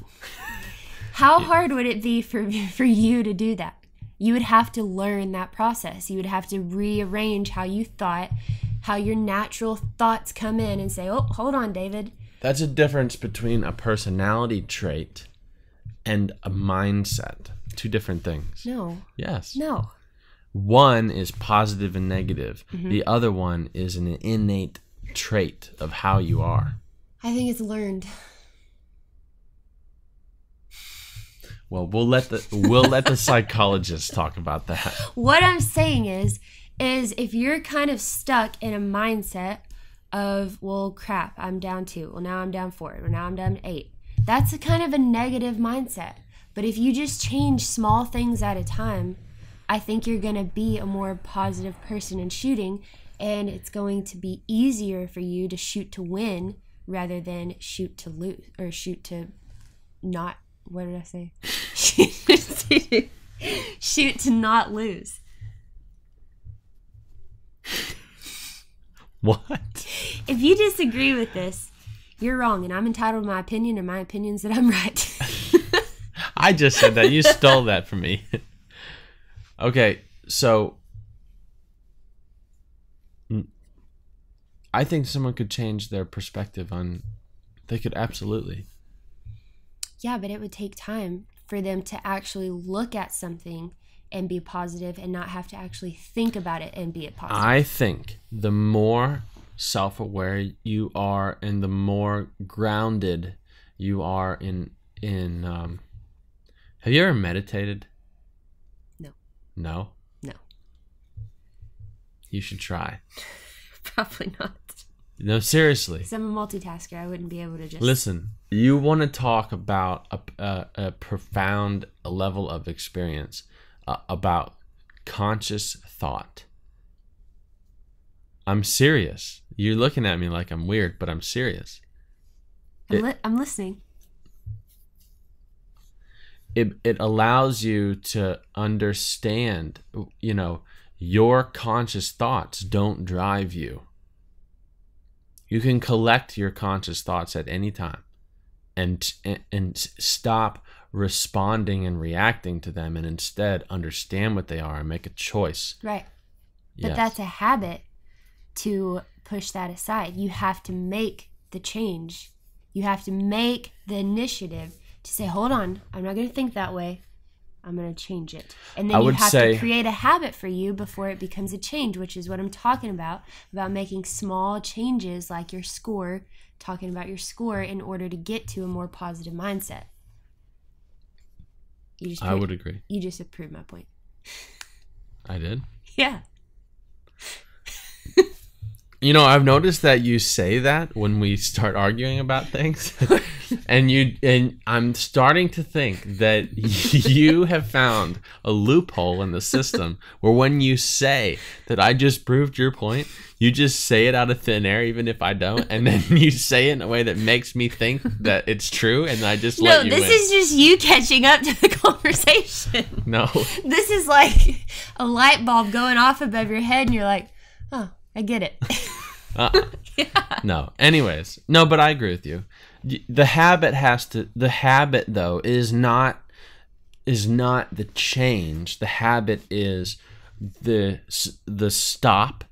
[SPEAKER 1] How hard would it be for for you to do that? You would have to learn that process. You would have to rearrange how you thought, how your natural thoughts come in and say, "Oh, hold on, David.
[SPEAKER 2] That's a difference between a personality trait and a mindset. Two different things.
[SPEAKER 1] No.
[SPEAKER 2] Yes.
[SPEAKER 1] No.
[SPEAKER 2] One is positive and negative.
[SPEAKER 1] Mm-hmm.
[SPEAKER 2] The other one is an innate trait of how you are.
[SPEAKER 1] I think it's learned.
[SPEAKER 2] Well, we'll let the we'll let the psychologists talk about that.
[SPEAKER 1] what I'm saying is, is if you're kind of stuck in a mindset of, well, crap, I'm down two. Well, now I'm down four. Well, now I'm down eight. That's a kind of a negative mindset. But if you just change small things at a time, I think you're going to be a more positive person in shooting. And it's going to be easier for you to shoot to win rather than shoot to lose or shoot to not. What did I say? shoot to not lose.
[SPEAKER 2] What?
[SPEAKER 1] If you disagree with this, you're wrong, and I'm entitled to my opinion, and my opinion's that I'm right.
[SPEAKER 2] I just said that. You stole that from me. okay, so Mm. I think someone could change their perspective on. They could absolutely.
[SPEAKER 1] yeah, but it would take time for them to actually look at something and be positive and not have to actually think about it and be it positive.
[SPEAKER 2] I think the more self aware you are and the more grounded you are in in um have you ever meditated?
[SPEAKER 1] No.
[SPEAKER 2] No?
[SPEAKER 1] No.
[SPEAKER 2] You should try.
[SPEAKER 1] Probably not.
[SPEAKER 2] No, seriously.
[SPEAKER 1] I'm a multitasker. I wouldn't be able to just.
[SPEAKER 2] Listen, you want to talk about a, a, a profound level of experience uh, about conscious thought. I'm serious. You're looking at me like I'm weird, but I'm serious.
[SPEAKER 1] I'm, li- I'm listening.
[SPEAKER 2] it it allows you to understand, you know, your conscious thoughts don't drive you. You can collect your conscious thoughts at any time and and, and stop responding and reacting to them and instead understand what they are and make a choice.
[SPEAKER 1] Right. But
[SPEAKER 2] Yes.
[SPEAKER 1] that's a habit to push that aside. You have to make the change. You have to make the initiative to say, hold on, I'm not going to think that way. I'm going to change it. And then
[SPEAKER 2] I
[SPEAKER 1] you have
[SPEAKER 2] say-
[SPEAKER 1] to create a habit for you before it becomes a change, which is what I'm talking about about making small changes like your score, talking about your score in order to get to a more positive mindset. You just
[SPEAKER 2] I
[SPEAKER 1] proved-
[SPEAKER 2] would agree.
[SPEAKER 1] you just proved my point.
[SPEAKER 2] I did.
[SPEAKER 1] Yeah.
[SPEAKER 2] You know, I've noticed that you say that when we start arguing about things. and you and I'm starting to think that you have found a loophole in the system where when you say that I just proved your point, you just say it out of thin air even if I don't and then you say it in a way that makes me think that it's true and I just
[SPEAKER 1] No,
[SPEAKER 2] let you
[SPEAKER 1] this
[SPEAKER 2] win.
[SPEAKER 1] is just you catching up to the conversation.
[SPEAKER 2] no.
[SPEAKER 1] This is like a light bulb going off above your head, and you're like, oh, I get it.
[SPEAKER 2] Uh, No. Anyways, no, but I agree with you. The habit has to. The habit though is not is not the change. The habit is the the stop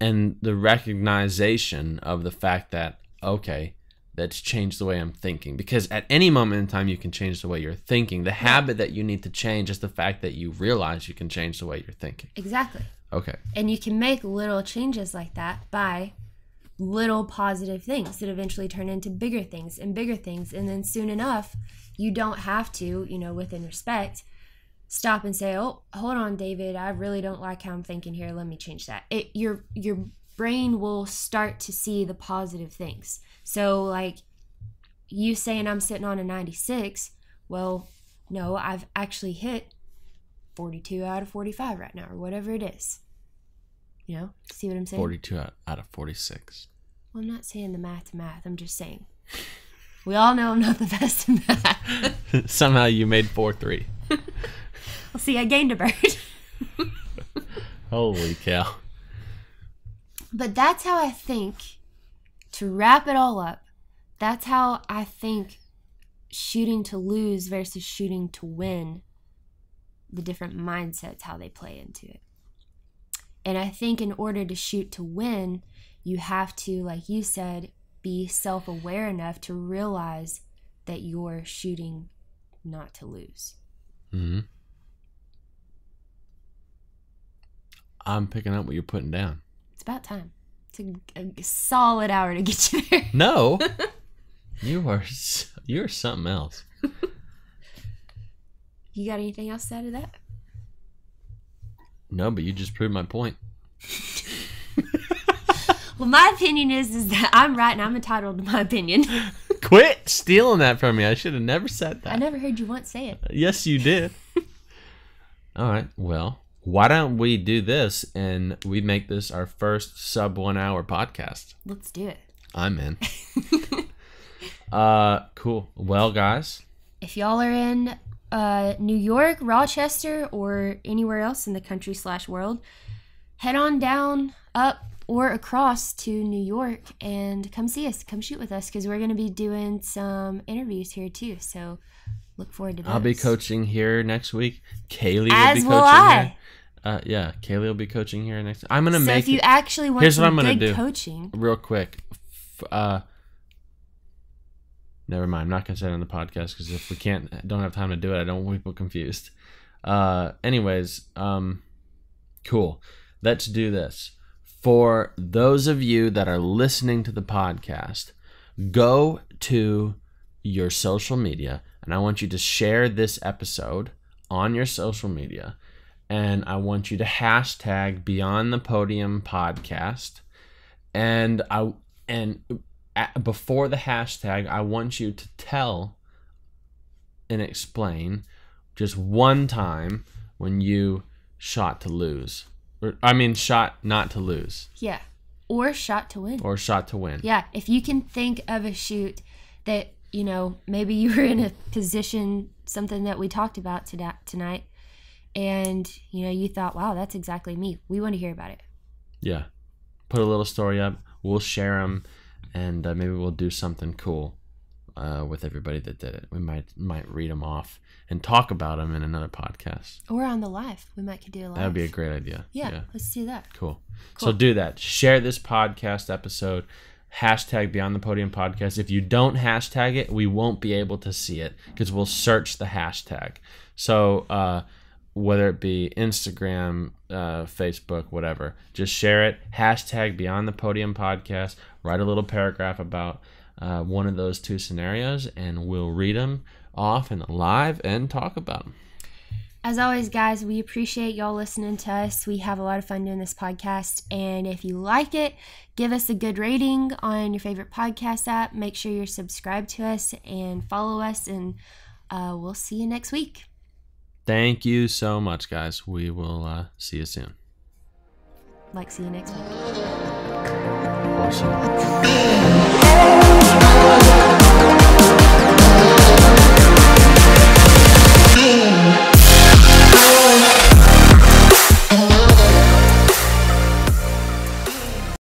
[SPEAKER 2] and the recognition of the fact that okay, that's changed the way I'm thinking. Because at any moment in time, you can change the way you're thinking. The habit that you need to change is the fact that you realize you can change the way you're thinking.
[SPEAKER 1] exactly.
[SPEAKER 2] Okay.
[SPEAKER 1] And you can make little changes like that by little positive things that eventually turn into bigger things and bigger things. And then soon enough, you don't have to, you know, within respect, stop and say, "Oh, hold on, David, I really don't like how I'm thinking here. Let me change that." It your your brain will start to see the positive things. So like you saying I'm sitting on a 96, well, no, I've actually hit 42 out of 45 right now or whatever it is. You know, see what I'm saying?
[SPEAKER 2] Forty-two out, out of forty-six.
[SPEAKER 1] Well, I'm not saying the math to math. I'm just saying. We all know I'm not the best in math.
[SPEAKER 2] Somehow you made four three.
[SPEAKER 1] well, see, I gained a bird.
[SPEAKER 2] Holy cow!
[SPEAKER 1] But that's how I think, to wrap it all up, that's how I think shooting to lose versus shooting to win, the different mindsets, how they play into it. And I think in order to shoot to win, you have to, like you said, be self aware enough to realize that you're shooting not to lose.
[SPEAKER 2] hmm I'm picking up what you're putting down.
[SPEAKER 1] It's about time. It's a, a solid hour to get you there.
[SPEAKER 2] No, you are you're something else.
[SPEAKER 1] You got anything else to add to that?
[SPEAKER 2] No, but you just proved my point.
[SPEAKER 1] Well, my opinion is is that I'm right and I'm entitled to my opinion.
[SPEAKER 2] Quit stealing that from me. I should have never said that.
[SPEAKER 1] I never heard you once say it.
[SPEAKER 2] Yes, you did. All right. Well, why don't we do this and we make this our first sub one hour podcast?
[SPEAKER 1] Let's do it.
[SPEAKER 2] I'm in. uh, cool. Well, guys,
[SPEAKER 1] If y'all are in uh, New York, Rochester, or anywhere else in the country slash world, head on down, up, or across to New York and come see us. Come shoot with us because we're going to be doing some interviews here too. So look forward to those.
[SPEAKER 2] I'll be coaching here next week. Kaylee will
[SPEAKER 1] As
[SPEAKER 2] be
[SPEAKER 1] will
[SPEAKER 2] coaching
[SPEAKER 1] I.
[SPEAKER 2] here. Uh, yeah, Kaylee will be coaching here next. I'm gonna
[SPEAKER 1] So
[SPEAKER 2] make
[SPEAKER 1] if you
[SPEAKER 2] it
[SPEAKER 1] actually want
[SPEAKER 2] Here's what I'm gonna do.
[SPEAKER 1] coaching,
[SPEAKER 2] real quick. Uh, never mind. I'm not gonna say it on the podcast because if we can't, don't have time to do it, I don't want people confused. Uh, anyways, um, cool. Let's do this. For those of you that are listening to the podcast, go to your social media and I want you to share this episode on your social media. And I want you to hashtag Beyond the Podium podcast. And I and at, before the hashtag, I want you to tell and explain just one time when you shot to lose. Or, I mean, shot not to lose
[SPEAKER 1] yeah, or shot to win.
[SPEAKER 2] or shot to win.
[SPEAKER 1] Yeah, if you can think of a shoot that, you know, maybe you were in a position something that we talked about tonight, and you know you thought, wow, that's exactly me. We want to hear about it.
[SPEAKER 2] Yeah. Put a little story up. We'll share them, and uh, maybe we'll do something cool uh, with everybody that did it. We might might read them off and talk about them in another podcast.
[SPEAKER 1] Or on the live, we might could do a live.
[SPEAKER 2] That would be a great idea.
[SPEAKER 1] yeah, let's do that.
[SPEAKER 2] Cool.
[SPEAKER 1] Cool.
[SPEAKER 2] So do that. Share this podcast episode. Hashtag Beyond the Podium podcast. If you don't hashtag it, we won't be able to see it because we'll search the hashtag. So uh, whether it be Instagram, uh, Facebook, whatever, just share it. Hashtag Beyond the Podium podcast. Write a little paragraph about uh, one of those two scenarios, and we'll read them off and live and talk about them.
[SPEAKER 1] As always, guys, we appreciate y'all listening to us. We have a lot of fun doing this podcast. And if you like it, give us a good rating on your favorite podcast app. Make sure you're subscribed to us and follow us. And uh, we'll see you next week.
[SPEAKER 2] Thank you so much, guys. We will uh, see you soon.
[SPEAKER 1] Like, see you next week.
[SPEAKER 2] wish